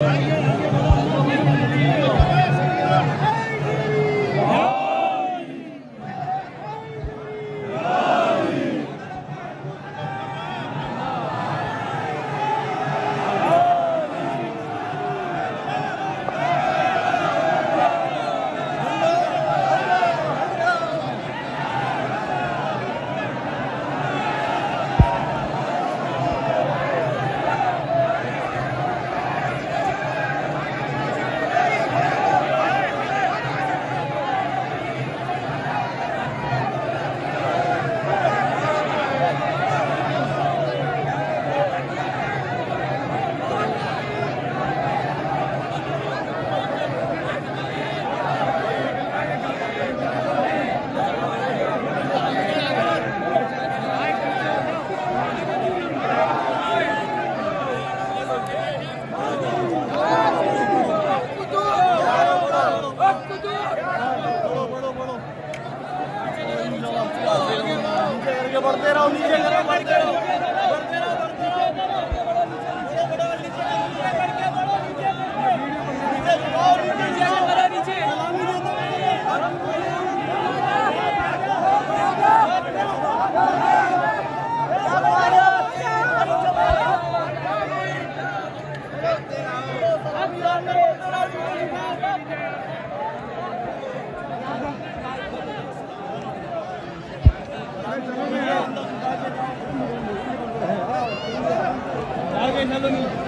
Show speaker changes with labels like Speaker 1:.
Speaker 1: Yeah. बढ़ते रहो नीचे बढ़ते रहो। Nalonil.